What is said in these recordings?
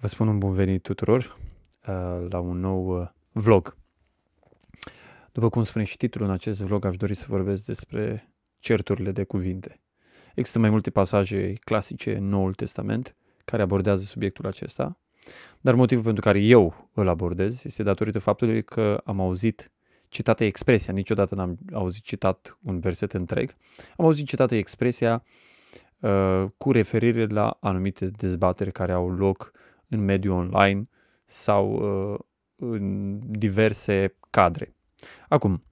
Vă spun un bun venit tuturor uh, la un nou uh, vlog. După cum spune și titlul în acest vlog, aș dori să vorbesc despre certurile de cuvinte. Există mai multe pasaje clasice în Noul Testament care abordează subiectul acesta, dar motivul pentru care eu îl abordez este datorită faptului că am auzit citată expresia, niciodată n-am auzit citat un verset întreg, am auzit citată expresia uh, cu referire la anumite dezbateri care au loc în mediul online sau uh, în diverse cadre. Acum,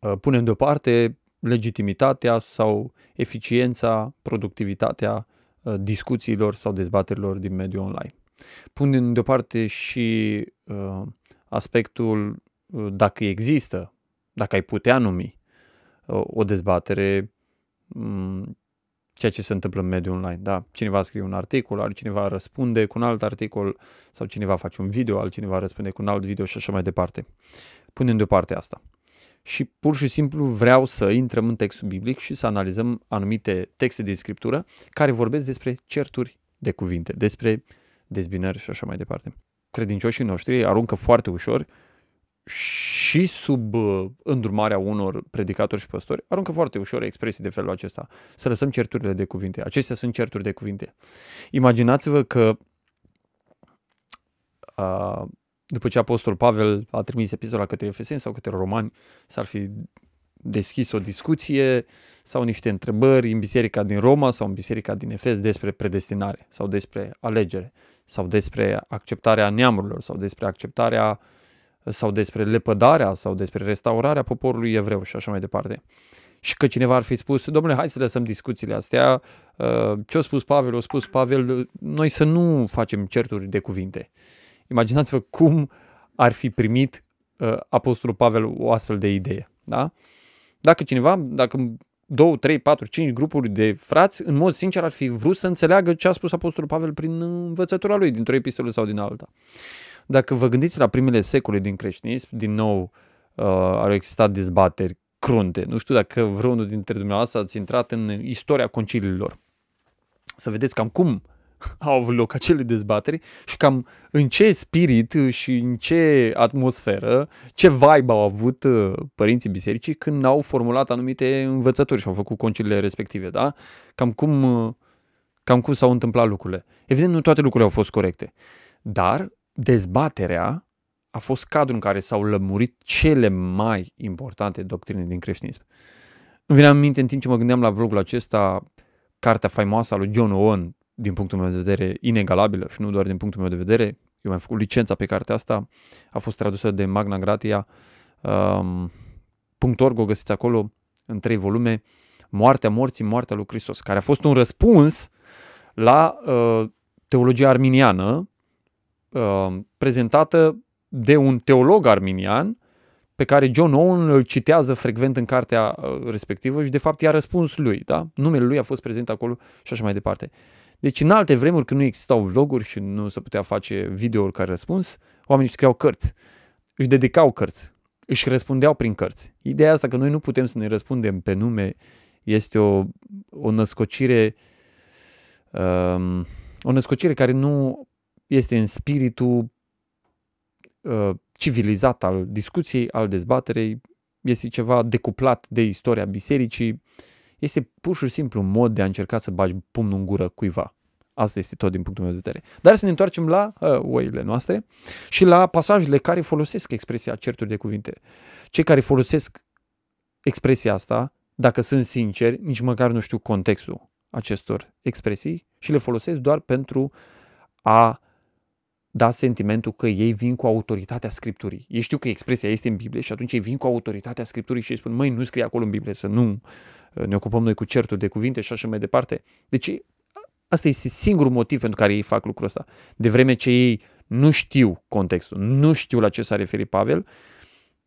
uh, punem deoparte legitimitatea sau eficiența, productivitatea uh, discuțiilor sau dezbaterilor din mediul online. Punem deoparte și uh, aspectul uh, dacă există, dacă ai putea numi uh, o dezbatere um, ceea ce se întâmplă în mediul online. Da? Cineva scrie un articol, altcineva răspunde cu un alt articol sau cineva face un video, altcineva răspunde cu un alt video și așa mai departe. Punem deoparte asta. Și pur și simplu vreau să intrăm în textul biblic și să analizăm anumite texte din scriptură care vorbesc despre certuri de cuvinte, despre dezbinări și așa mai departe. Credincioșii noștri aruncă foarte ușor și sub uh, îndrumarea unor predicatori și păstori, aruncă foarte ușor expresii de felul acesta. Să lăsăm certurile de cuvinte. Acestea sunt certuri de cuvinte. Imaginați-vă că uh, după ce Apostol Pavel a trimis epistola către Efeseni sau către Romani, s-ar fi deschis o discuție sau niște întrebări în biserica din Roma sau în biserica din Efes despre predestinare sau despre alegere sau despre acceptarea neamurilor sau despre acceptarea uh, sau despre lepădarea sau despre restaurarea poporului evreu și așa mai departe. Și că cineva ar fi spus, domnule, hai să lăsăm discuțiile astea, uh, ce a spus Pavel, a spus Pavel, noi să nu facem certuri de cuvinte. Imaginați-vă cum ar fi primit uh, Apostolul Pavel o astfel de idee. Da? Dacă cineva, dacă două, trei, patru, cinci grupuri de frați, în mod sincer ar fi vrut să înțeleagă ce a spus Apostolul Pavel prin învățătura lui, dintr-o epistolă sau din alta. Dacă vă gândiți la primele secole din creștinism, din nou uh, au existat dezbateri crunte. Nu știu dacă vreunul dintre dumneavoastră ați intrat în istoria conciliilor. Să vedeți cam cum au avut loc acele dezbateri și cam în ce spirit și în ce atmosferă, ce vibe au avut uh, părinții bisericii când au formulat anumite învățături și au făcut conciliile respective, da? Cam cum, uh, cam cum s-au întâmplat lucrurile. Evident, nu toate lucrurile au fost corecte, dar dezbaterea a fost cadrul în care s-au lămurit cele mai importante doctrine din creștinism. Îmi vine în minte în timp ce mă gândeam la vlogul acesta, cartea faimoasă a lui John Owen, din punctul meu de vedere, inegalabilă și nu doar din punctul meu de vedere. Eu mi-am făcut licența pe cartea asta, a fost tradusă de Magna Gratia. Um, .org o găsiți acolo în trei volume, Moartea morții, moartea lui Hristos, care a fost un răspuns la uh, teologia arminiană Uh, prezentată de un teolog arminian pe care John Owen îl citează frecvent în cartea uh, respectivă și de fapt i-a răspuns lui, da? Numele lui a fost prezent acolo și așa mai departe. Deci în alte vremuri când nu existau vloguri și nu se putea face videouri care răspuns, oamenii scriau cărți, își dedicau cărți, își răspundeau prin cărți. Ideea asta că noi nu putem să ne răspundem pe nume este o, o născocire um, o născocire care nu este în spiritul uh, civilizat al discuției, al dezbaterei, este ceva decuplat de istoria bisericii, este pur și simplu un mod de a încerca să bagi pumnul în gură cuiva. Asta este tot din punctul meu de vedere. Dar să ne întoarcem la uh, oile noastre și la pasajele care folosesc expresia certuri de cuvinte. Cei care folosesc expresia asta, dacă sunt sinceri, nici măcar nu știu contextul acestor expresii și le folosesc doar pentru a da sentimentul că ei vin cu autoritatea Scripturii. Ei știu că expresia este în Biblie și atunci ei vin cu autoritatea Scripturii și îi spun, măi, nu scrie acolo în Biblie, să nu uh, ne ocupăm noi cu certuri de cuvinte și așa mai departe. Deci asta este singurul motiv pentru care ei fac lucrul ăsta. De vreme ce ei nu știu contextul, nu știu la ce s-a referit Pavel,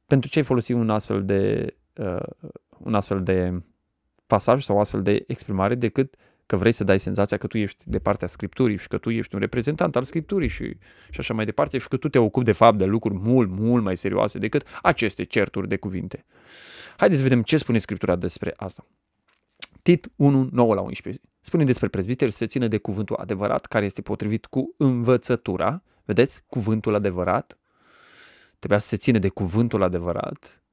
pentru ce ai folosit un astfel de, uh, un astfel de pasaj sau o astfel de exprimare decât că vrei să dai senzația că tu ești de partea Scripturii și că tu ești un reprezentant al Scripturii și, și așa mai departe și că tu te ocupi de fapt de lucruri mult, mult mai serioase decât aceste certuri de cuvinte. Haideți să vedem ce spune Scriptura despre asta. Tit 1, 9 la 11. Spune despre prezbiteri să se țină de cuvântul adevărat, care este potrivit cu învățătura. Vedeți? Cuvântul adevărat. Trebuia să se ține de cuvântul adevărat,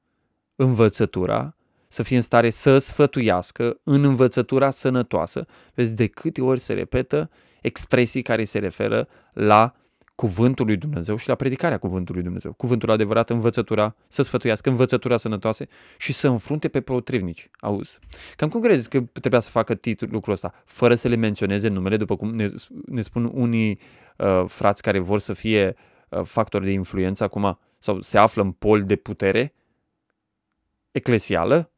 învățătura, să fie în stare să sfătuiască în învățătura sănătoasă. Vezi de câte ori se repetă expresii care se referă la cuvântul lui Dumnezeu și la predicarea cuvântului Dumnezeu. Cuvântul adevărat, învățătura, să sfătuiască învățătura sănătoasă și să înfrunte pe potrivnici. Auzi. Cam cum crezi că trebuia să facă titlul lucrul ăsta? Fără să le menționeze numele, după cum ne, ne spun unii uh, frați care vor să fie uh, factori de influență acum sau se află în pol de putere eclesială?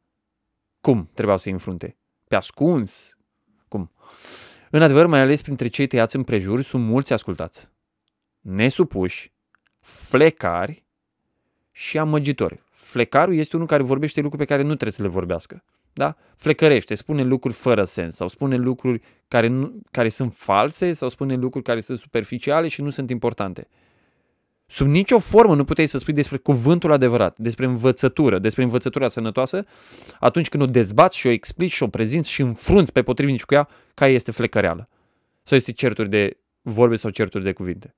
Cum trebuia să-i înfrunte? Pe ascuns? Cum? În adevăr, mai ales printre cei tăiați în prejur, sunt mulți ascultați nesupuși, flecari și amăgitori. Flecarul este unul care vorbește lucruri pe care nu trebuie să le vorbească. Da? Flecărește, spune lucruri fără sens sau spune lucruri care, nu, care sunt false sau spune lucruri care sunt superficiale și nu sunt importante. Sub nicio formă nu puteai să spui despre cuvântul adevărat, despre învățătură, despre învățătura sănătoasă, atunci când o dezbați și o explici și o prezinți și înfrunți pe potrivnici cu ea, ca este flecăreală. Sau este certuri de vorbe sau certuri de cuvinte.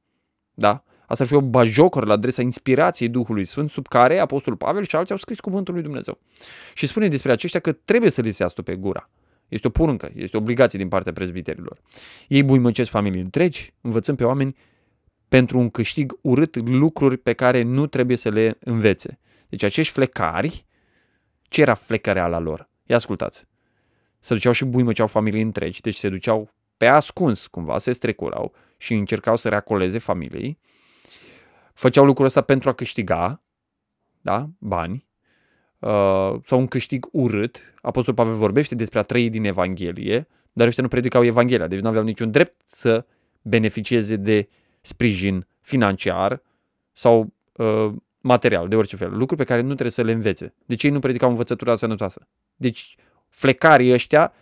Da? Asta ar fi o bajocără la adresa inspirației Duhului Sfânt, sub care Apostolul Pavel și alții au scris cuvântul lui Dumnezeu. Și spune despre aceștia că trebuie să li se astupe gura. Este o poruncă, este o obligație din partea prezbiterilor. Ei buimăcesc familii întregi, învățând pe oameni pentru un câștig urât lucruri pe care nu trebuie să le învețe. Deci acești flecari, ce era flecăreala lor? Ia ascultați. Se duceau și buimăceau familii întregi, deci se duceau pe ascuns cumva, se strecurau și încercau să reacoleze familiei. Făceau lucrul ăsta pentru a câștiga da, bani uh, sau un câștig urât. Apostolul Pavel vorbește despre a trăi din Evanghelie, dar ăștia nu predicau Evanghelia, deci nu aveau niciun drept să beneficieze de sprijin financiar sau uh, material, de orice fel. Lucruri pe care nu trebuie să le învețe. Deci ei nu predicau învățătura sănătoasă. Deci flecarii ăștia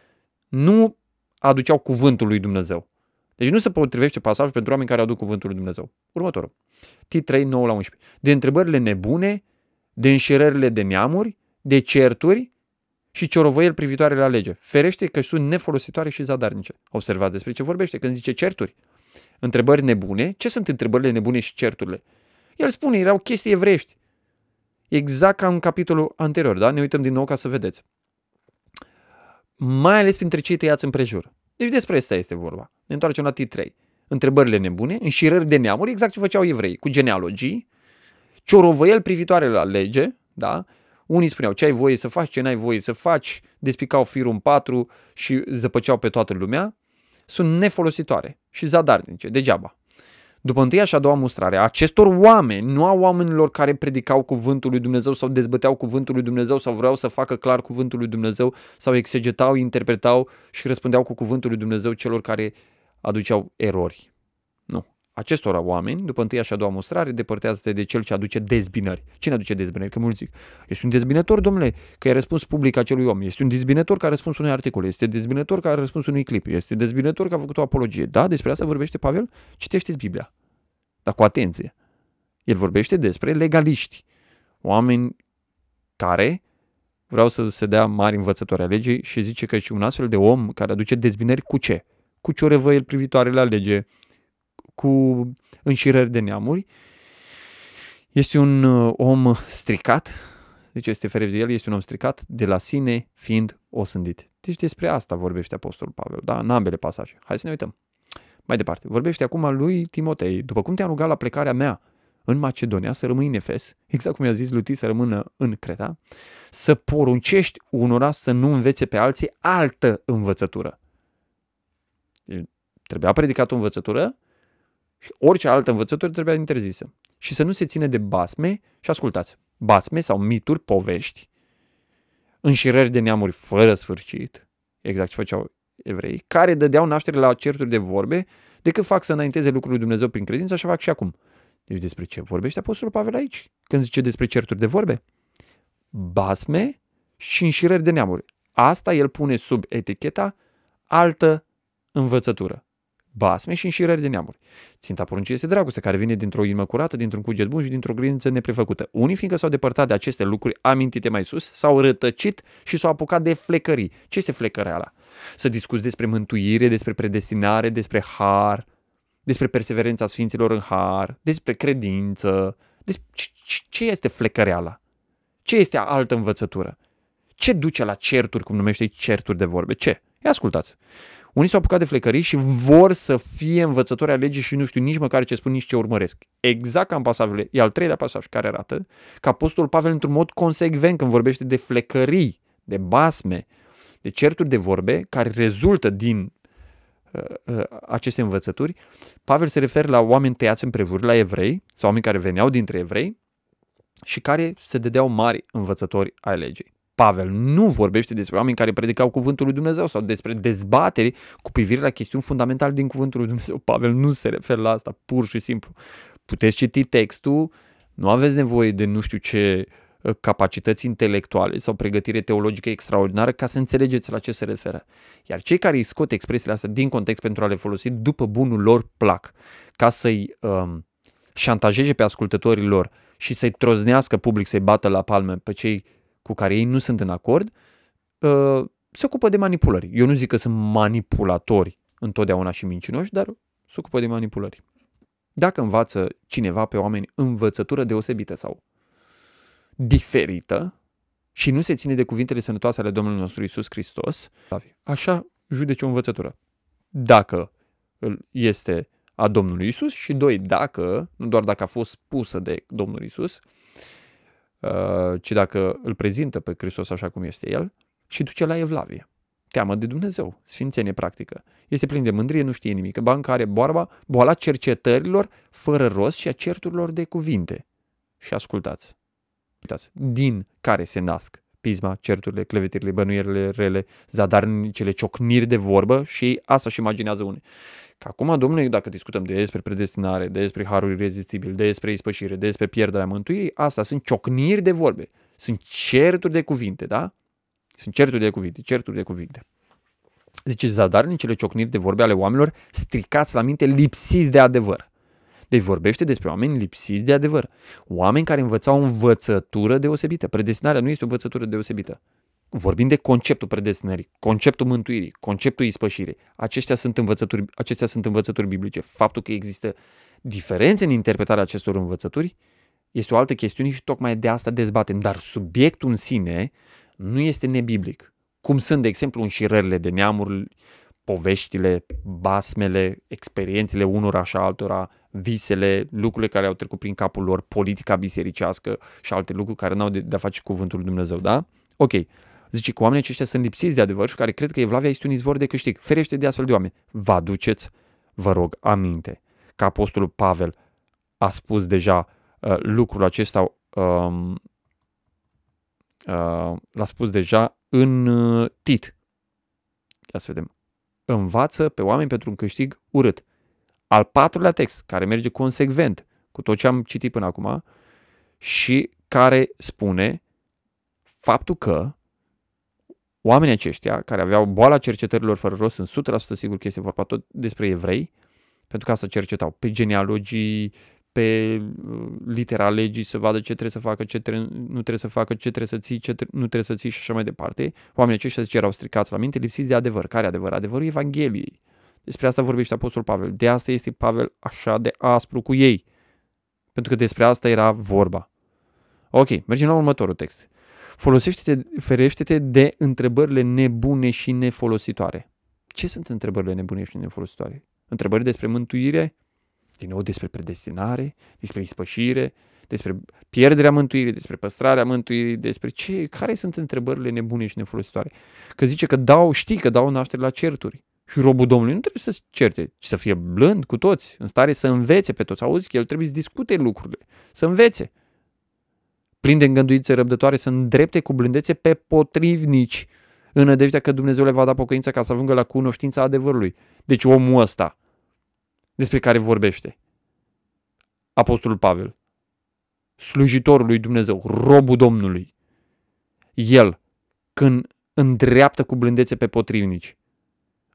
nu aduceau cuvântul lui Dumnezeu. Deci nu se potrivește pasajul pentru oameni care aduc cuvântul lui Dumnezeu. Următorul. T3, 9 la 11. De întrebările nebune, de înșirările de neamuri, de certuri și ciorovăieli privitoare la lege. Ferește că sunt nefolositoare și zadarnice. Observați despre ce vorbește când zice certuri. Întrebări nebune. Ce sunt întrebările nebune și certurile? El spune, erau chestii evrești. Exact ca în capitolul anterior, da? Ne uităm din nou ca să vedeți mai ales printre cei tăiați în prejur. Deci despre asta este vorba. Ne întoarcem la T3. Întrebările nebune, înșirări de neamuri, exact ce făceau evrei, cu genealogii, ciorovăiel privitoare la lege, da? Unii spuneau ce ai voie să faci, ce n-ai voie să faci, despicau firul în patru și zăpăceau pe toată lumea, sunt nefolositoare și zadarnice, degeaba după întâia și a doua mustrare a acestor oameni, nu a oamenilor care predicau cuvântul lui Dumnezeu sau dezbăteau cuvântul lui Dumnezeu sau vreau să facă clar cuvântul lui Dumnezeu sau exegetau, interpretau și răspundeau cu cuvântul lui Dumnezeu celor care aduceau erori. Nu. Acestor oameni, după întâia și a doua mustrare, depărtează de cel ce aduce dezbinări. Cine aduce dezbinări? Că mulți zic, este un dezbinător, domnule, că i-a răspuns public acelui om. Este un dezbinător care a răspuns unui articol. Este dezbinător care a răspuns unui clip. Este dezbinător care a făcut o apologie. Da, despre asta vorbește Pavel? Citește Biblia. Dar cu atenție. El vorbește despre legaliști. Oameni care vreau să se dea mari învățători a legii și zice că și un astfel de om care aduce dezbinări cu ce? Cu ciorevăieli privitoare la lege, cu înșirări de neamuri. Este un uh, om stricat, zice este de el, este un om stricat, de la sine fiind osândit. Deci despre asta vorbește Apostolul Pavel, da? în ambele pasaje. Hai să ne uităm. Mai departe, vorbește acum lui Timotei, după cum te-am rugat la plecarea mea în Macedonia, să rămâi în Efes, exact cum i-a zis lui să rămână în Creta, să poruncești unora să nu învețe pe alții altă învățătură. Trebuia predicat o învățătură și orice altă învățătură trebuia interzisă. Și să nu se ține de basme și ascultați, basme sau mituri, povești, înșirări de neamuri fără sfârșit, exact ce făceau evrei, care dădeau naștere la certuri de vorbe, decât fac să înainteze lucrul lui Dumnezeu prin credință, așa fac și acum. Deci despre ce vorbește Apostolul Pavel aici? Când zice despre certuri de vorbe? Basme și înșirări de neamuri. Asta el pune sub eticheta altă învățătură. Basme și înșirări de neamuri. Ținta poruncii este dragoste, care vine dintr-o inimă curată, dintr-un cuget bun și dintr-o grință neprefăcută. Unii, fiindcă s-au depărtat de aceste lucruri amintite mai sus, s-au rătăcit și s-au apucat de flecării. Ce este flecăreala? Să discuți despre mântuire, despre predestinare, despre har, despre perseverența Sfinților în har, despre credință. Despre ce este flecăreala? Ce este altă învățătură? Ce duce la certuri, cum numește certuri de vorbe? Ce? Ia ascultați. Unii s-au apucat de flecării și vor să fie învățători a legii și nu știu nici măcar ce spun, nici ce urmăresc. Exact ca în pasajul, e al treilea pasaj care arată că Apostolul Pavel într-un mod consecvent când vorbește de flecării, de basme, de certuri de vorbe care rezultă din uh, uh, aceste învățături, Pavel se referă la oameni tăiați în prejur, la evrei sau oameni care veneau dintre evrei și care se dădeau mari învățători ai legii. Pavel nu vorbește despre oameni care predicau cuvântul lui Dumnezeu sau despre dezbateri cu privire la chestiuni fundamentale din cuvântul lui Dumnezeu. Pavel nu se referă la asta, pur și simplu. Puteți citi textul, nu aveți nevoie de nu știu ce uh, capacități intelectuale sau pregătire teologică extraordinară ca să înțelegeți la ce se referă. Iar cei care îi scot expresiile astea din context pentru a le folosi după bunul lor plac, ca să-i um, șantajeze pe ascultătorii lor și să-i troznească public, să-i bată la palme pe cei cu care ei nu sunt în acord, uh, se ocupă de manipulări. Eu nu zic că sunt manipulatori întotdeauna și mincinoși, dar se ocupă de manipulări. Dacă învață cineva pe oameni învățătură deosebită sau diferită și nu se ține de cuvintele sănătoase ale Domnului nostru Isus Hristos, așa judece o învățătură. Dacă este a Domnului Isus și doi, dacă, nu doar dacă a fost pusă de Domnul Isus, Uh, ci dacă îl prezintă pe Hristos așa cum este El și duce la evlavie. Teamă de Dumnezeu, sfințenie practică. Este plin de mândrie, nu știe nimic. Banca are boarba, boala cercetărilor fără rost și a certurilor de cuvinte. Și ascultați. Uitați, din care se nasc pisma, certurile, clevetirile, bănuierile rele, zadarnicele, ciocniri de vorbă și asta și imaginează unii. Că acum, domnule, dacă discutăm despre predestinare, despre harul irezistibil, despre ispășire, despre pierderea mântuirii, asta sunt ciocniri de vorbe. Sunt certuri de cuvinte, da? Sunt certuri de cuvinte, certuri de cuvinte. Zice, zadarnicele ciocniri de vorbe ale oamenilor stricați la minte, lipsiți de adevăr. Deci vorbește despre oameni lipsiți de adevăr. Oameni care învățau o învățătură deosebită. Predestinarea nu este o învățătură deosebită vorbim de conceptul predestinării, conceptul mântuirii, conceptul ispășirii. Acestea sunt învățături, acestea sunt învățături biblice. Faptul că există diferențe în interpretarea acestor învățături este o altă chestiune și tocmai de asta dezbatem. Dar subiectul în sine nu este nebiblic. Cum sunt, de exemplu, înșirările de neamuri, poveștile, basmele, experiențele unora și altora, visele, lucrurile care au trecut prin capul lor, politica bisericească și alte lucruri care n-au de, de a face cu cuvântul lui Dumnezeu, da? Ok, Zice că oamenii aceștia sunt lipsiți de adevăr și care cred că Evlavia este un izvor de câștig. Ferește de astfel de oameni. Vă aduceți, vă rog, aminte că Apostolul Pavel a spus deja uh, lucrul acesta, um, uh, l-a spus deja în uh, Tit. Ia să vedem. Învață pe oameni pentru un câștig urât. Al patrulea text, care merge consecvent cu tot ce am citit până acum și care spune faptul că Oamenii aceștia, care aveau boala cercetărilor fără rost, sunt 100% sigur că este vorba tot despre evrei, pentru că asta cercetau pe genealogii, pe uh, litera legii, să vadă ce trebuie să facă, ce trebuie, nu trebuie să facă, ce trebuie să ții, ce nu trebuie să ții și așa mai departe. Oamenii aceștia zice, erau stricați la minte, lipsiți de adevăr. Care adevăr? Adevărul Evangheliei. Despre asta vorbește Apostol Pavel. De asta este Pavel așa de aspru cu ei. Pentru că despre asta era vorba. Ok, mergem la următorul text. Folosește-te, ferește-te de întrebările nebune și nefolositoare. Ce sunt întrebările nebune și nefolositoare? Întrebări despre mântuire, din nou despre predestinare, despre ispășire, despre pierderea mântuirii, despre păstrarea mântuirii, despre ce, care sunt întrebările nebune și nefolositoare. Că zice că dau, știi că dau naștere la certuri. Și robul Domnului nu trebuie să se certe, ci să fie blând cu toți, în stare să învețe pe toți. Auzi că el trebuie să discute lucrurile, să învețe plin de îngăduințe răbdătoare, să îndrepte cu blândețe pe potrivnici, în nădejdea că Dumnezeu le va da pocăință ca să ajungă la cunoștința adevărului. Deci omul ăsta, despre care vorbește, Apostolul Pavel, slujitorul lui Dumnezeu, robul Domnului, el, când îndreaptă cu blândețe pe potrivnici,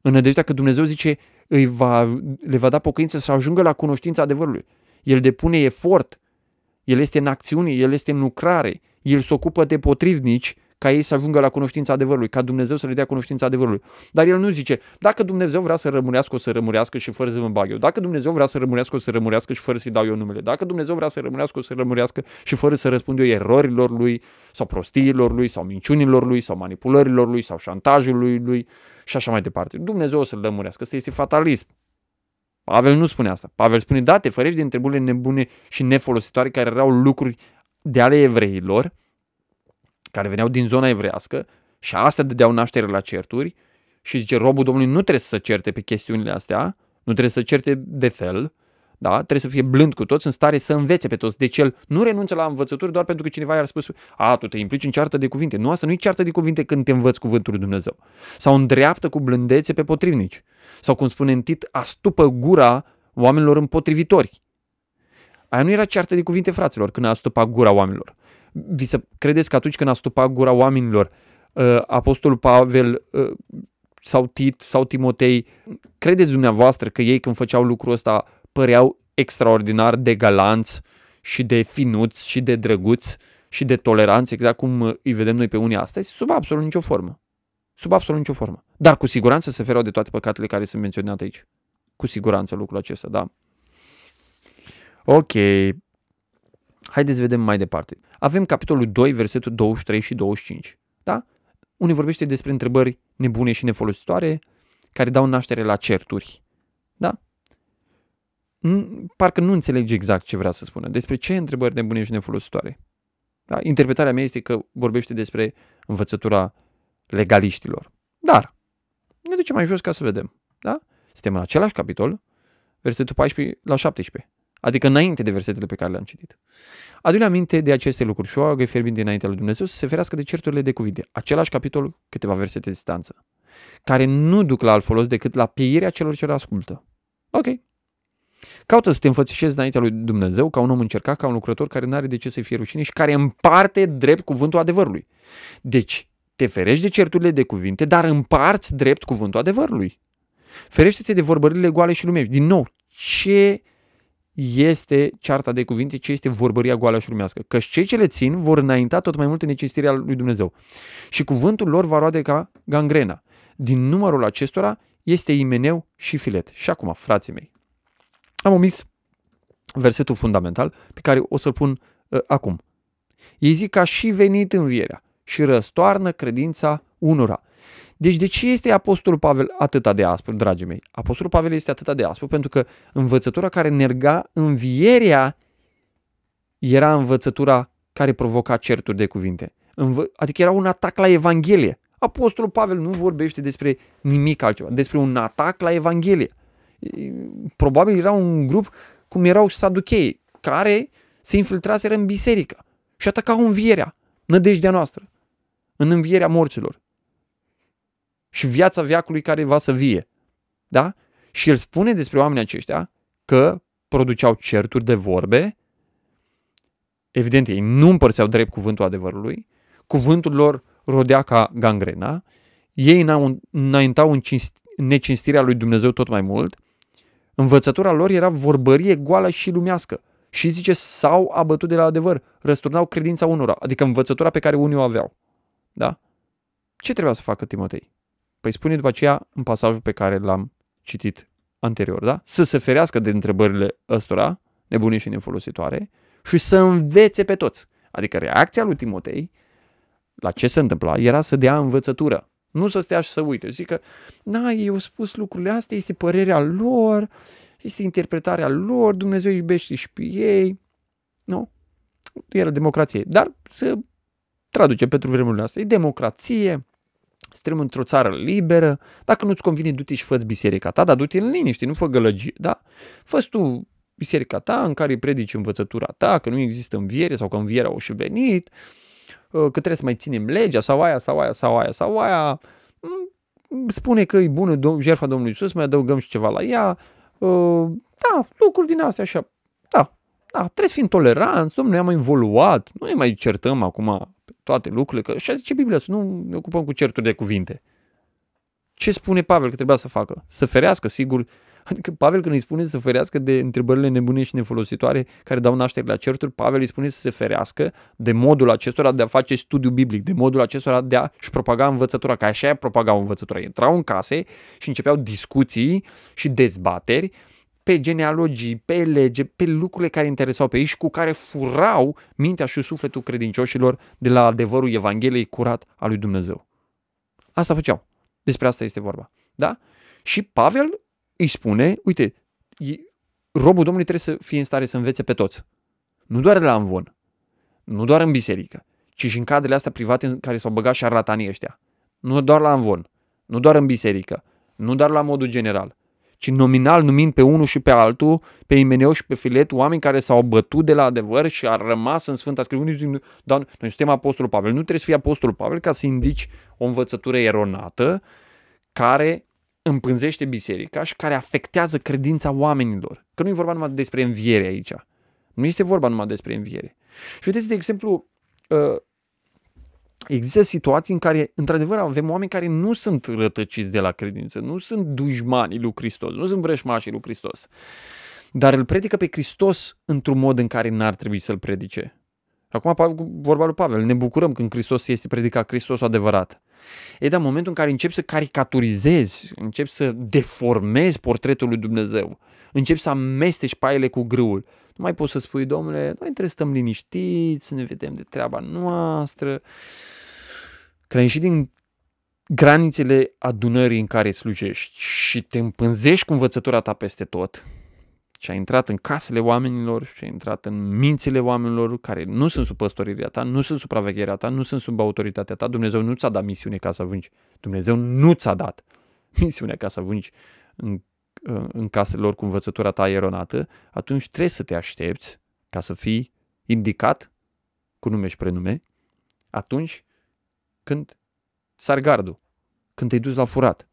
În nădejdea că Dumnezeu zice, îi va, le va da pocăință să ajungă la cunoștința adevărului. El depune efort, el este în acțiune, el este în lucrare, el se ocupă de potrivnici ca ei să ajungă la cunoștința adevărului, ca Dumnezeu să le dea cunoștința adevărului. Dar el nu zice, dacă Dumnezeu vrea să rămânească, o să rămânească și fără să mă bag eu. Dacă Dumnezeu vrea să rămânească, o să rămânească și fără să-i dau eu numele. Dacă Dumnezeu vrea să rămânească, o să rămânească și fără să răspund eu erorilor lui, sau prostiilor lui, sau minciunilor lui, sau manipulărilor lui, sau șantajului lui și așa mai departe. Dumnezeu o să-l lămurească. Asta este fatalism. Pavel nu spune asta. Pavel spune, da, te ferești de întrebările nebune și nefolositoare care erau lucruri de ale evreilor, care veneau din zona evrească și astea dădeau naștere la certuri și zice, robul Domnului nu trebuie să se certe pe chestiunile astea, nu trebuie să certe de fel, da? trebuie să fie blând cu toți, în stare să învețe pe toți. Deci el nu renunță la învățături doar pentru că cineva i-a spus, a, tu te implici în ceartă de cuvinte. Nu, asta nu e ceartă de cuvinte când te învăți cuvântul lui Dumnezeu. Sau îndreaptă cu blândețe pe potrivnici. Sau cum spune în tit, astupă gura oamenilor împotrivitori. Aia nu era ceartă de cuvinte, fraților, când a astupat gura oamenilor. Vi să credeți că atunci când a astupat gura oamenilor, uh, Apostolul Pavel uh, sau Tit sau Timotei, credeți dumneavoastră că ei când făceau lucrul ăsta păreau extraordinar de galanți și de finuți și de drăguți și de toleranți, exact cum îi vedem noi pe unii astăzi, sub absolut nicio formă. Sub absolut nicio formă. Dar cu siguranță se fereau de toate păcatele care sunt menționate aici. Cu siguranță lucrul acesta, da. Ok. Haideți să vedem mai departe. Avem capitolul 2, versetul 23 și 25. Da? Unde vorbește despre întrebări nebune și nefolositoare care dau naștere la certuri. Da? Parcă nu înțelege exact ce vrea să spună. Despre ce întrebări nebune și nefolositoare. Da? Interpretarea mea este că vorbește despre învățătura legaliștilor. Dar, ne ducem mai jos ca să vedem. Da? Suntem în același capitol, versetul 14 la 17. Adică înainte de versetele pe care le-am citit. Adu-le aminte de aceste lucruri și o roagă fierbinte înaintea lui Dumnezeu să se ferească de certurile de cuvinte. Același capitol, câteva versete de distanță, care nu duc la alt folos decât la pieirea celor ce le ascultă. Ok. Caută să te înfățișezi înaintea lui Dumnezeu ca un om încercat, ca un lucrător care nu are de ce să fie rușine și care împarte drept cuvântul adevărului. Deci, te ferești de certurile de cuvinte, dar împarți drept cuvântul adevărului. Ferește-te de vorbările goale și lumești. Din nou, ce este cearta de cuvinte, ce este vorbăria goală și lumească. Că cei ce le țin vor înainta tot mai mult în necesirea lui Dumnezeu. Și cuvântul lor va roade ca gangrena. Din numărul acestora este Imeneu și Filet. Și acum, frații mei, am omis versetul fundamental pe care o să-l pun uh, acum. Ei zic că a și venit învierea și răstoarnă credința unora. Deci de ce este Apostolul Pavel atât de aspru, dragii mei? Apostolul Pavel este atât de aspru pentru că învățătura care nerga învierea era învățătura care provoca certuri de cuvinte. Adică era un atac la Evanghelie. Apostolul Pavel nu vorbește despre nimic altceva, despre un atac la Evanghelie. Probabil era un grup cum erau saduchei, care se infiltraseră în biserică. Și atacau învierea, nădejdea noastră, în învierea morților. Și viața viacului care va să vie. Da? Și el spune despre oamenii aceștia că produceau certuri de vorbe, evident ei nu împărțeau drept cuvântul adevărului, cuvântul lor rodea ca gangrena, ei înaintau în necinstirea lui Dumnezeu tot mai mult, învățătura lor era vorbărie goală și lumească. Și zice, s-au abătut de la adevăr, răsturnau credința unora, adică învățătura pe care unii o aveau. Da? Ce trebuia să facă Timotei? Păi spune după aceea în pasajul pe care l-am citit anterior, da? Să se ferească de întrebările ăstora, nebune și nefolositoare, și să învețe pe toți. Adică reacția lui Timotei la ce se întâmpla era să dea învățătură. Nu să stea și să uite. Zic că, na, ei au spus lucrurile astea, este părerea lor, este interpretarea lor, Dumnezeu iubește și pe ei. Nu? Era democrație. Dar să traduce pentru vremurile astea. E democrație, trăim într-o țară liberă, dacă nu-ți convine, du-te și fă biserica ta, dar du-te în liniște, nu fă gălăgie, da? fă tu biserica ta în care predici învățătura ta, că nu există înviere sau că învierea au și venit, uh, că trebuie să mai ținem legea sau aia, sau aia, sau aia, sau aia. Mm, spune că e bună jertfa Domnului Iisus, mai adăugăm și ceva la ea. Uh, da, lucruri din astea așa. Da, da, trebuie să fim toleranți, domnule, am evoluat, nu ne mai certăm acum toate lucrurile, că așa zice Biblia, să nu ne ocupăm cu certuri de cuvinte. Ce spune Pavel că trebuia să facă? Să ferească, sigur. Adică Pavel când îi spune să ferească de întrebările nebune și nefolositoare care dau naștere la certuri, Pavel îi spune să se ferească de modul acestora de a face studiu biblic, de modul acestora de a-și propaga învățătura, că așa propagau învățătura. Intrau în case și începeau discuții și dezbateri pe genealogii, pe lege, pe lucrurile care interesau pe ei și cu care furau mintea și sufletul credincioșilor de la adevărul Evangheliei curat al lui Dumnezeu. Asta făceau. Despre asta este vorba. Da? Și Pavel îi spune, uite, robul Domnului trebuie să fie în stare să învețe pe toți. Nu doar la învon, nu doar în biserică, ci și în cadrele astea private în care s-au băgat șarlatanii ăștia. Nu doar la învon, nu doar în biserică, nu doar la modul general, ci nominal numind pe unul și pe altul, pe Imeneu și pe Filet, oameni care s-au bătut de la adevăr și au rămas în Sfânta Scriptură. Dar noi suntem Apostolul Pavel. Nu trebuie să fii Apostolul Pavel ca să indici o învățătură eronată care împânzește biserica și care afectează credința oamenilor. Că nu e vorba numai despre înviere aici. Nu este vorba numai despre înviere. Și vedeți, de exemplu, uh, există situații în care, într-adevăr, avem oameni care nu sunt rătăciți de la credință, nu sunt dușmanii lui Hristos, nu sunt vrășmașii lui Hristos, dar îl predică pe Hristos într-un mod în care n-ar trebui să-l predice. Acum, vorba lui Pavel, ne bucurăm când Hristos este predicat Hristosul adevărat. E dar în momentul în care începi să caricaturizezi, începi să deformezi portretul lui Dumnezeu, începi să amesteci paiele cu grâul, nu mai poți să spui, domnule, noi trebuie să stăm liniștiți, să ne vedem de treaba noastră. Când ai ieșit din granițele adunării în care slujești și te împânzești cu învățătura ta peste tot, și a intrat în casele oamenilor și a intrat în mințile oamenilor care nu sunt sub păstorirea ta, nu sunt supravegherea ta, nu sunt sub autoritatea ta. Dumnezeu nu ți-a dat misiune ca să avânci. Dumnezeu nu ți-a dat misiunea ca să avânci în, în casele lor cu învățătura ta eronată, atunci trebuie să te aștepți ca să fii indicat cu nume și prenume atunci când sar gardul, când te-ai dus la furat.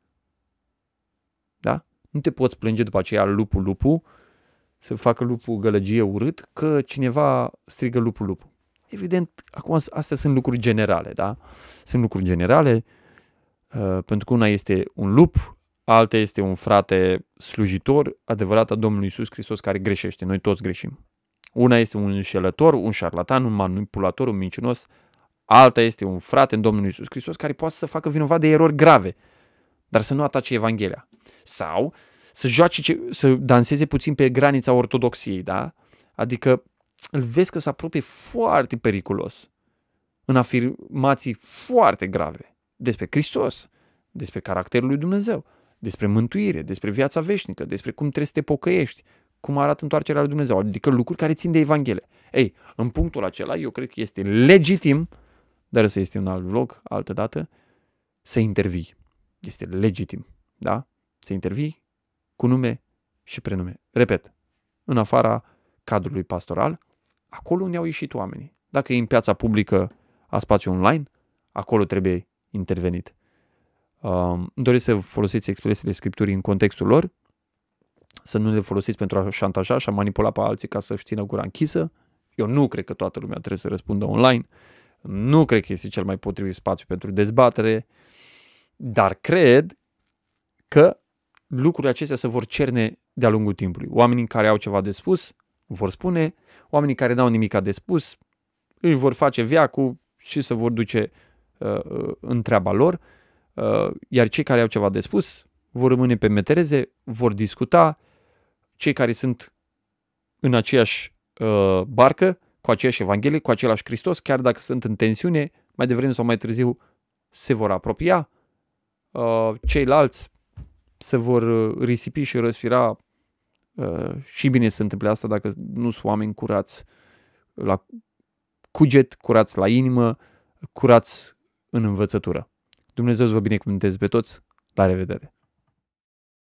Da? Nu te poți plânge după aceea lupul lupul să facă lupul gălăgie urât, că cineva strigă lupul lupul. Evident, acum astea sunt lucruri generale, da? Sunt lucruri generale, uh, pentru că una este un lup, alta este un frate slujitor, adevărat a Domnului Isus Hristos care greșește. Noi toți greșim. Una este un înșelător, un șarlatan, un manipulator, un mincinos, alta este un frate în Domnul Isus Hristos care poate să facă vinovat de erori grave, dar să nu atace Evanghelia. Sau să joace, să danseze puțin pe granița ortodoxiei, da? Adică îl vezi că se apropie foarte periculos în afirmații foarte grave despre Hristos, despre caracterul lui Dumnezeu, despre mântuire, despre viața veșnică, despre cum trebuie să te pocăiești, cum arată întoarcerea lui Dumnezeu, adică lucruri care țin de Evanghelie. Ei, în punctul acela, eu cred că este legitim, dar să este un alt vlog, altă dată, să intervii. Este legitim, da? Să intervii cu nume și prenume. Repet, în afara cadrului pastoral, acolo unde au ieșit oamenii. Dacă e în piața publică a spațiu online, acolo trebuie intervenit. Um, doresc să folosiți expresiile Scripturii în contextul lor, să nu le folosiți pentru a șantaja și a manipula pe alții ca să-și țină gura închisă. Eu nu cred că toată lumea trebuie să răspundă online. Nu cred că este cel mai potrivit spațiu pentru dezbatere, dar cred că lucrurile acestea se vor cerne de-a lungul timpului. Oamenii care au ceva de spus vor spune, oamenii care n-au nimic de spus își vor face viacul și se vor duce uh, în treaba lor, uh, iar cei care au ceva de spus vor rămâne pe metereze, vor discuta, cei care sunt în aceeași uh, barcă, cu aceeași Evanghelie, cu același Hristos, chiar dacă sunt în tensiune, mai devreme sau mai târziu se vor apropia. Uh, ceilalți se vor uh, risipi și răsfira uh, și bine se întâmplă asta dacă nu sunt oameni curați la cuget, curați la inimă, curați în învățătură. Dumnezeu să vă binecuvânteze pe toți. La revedere!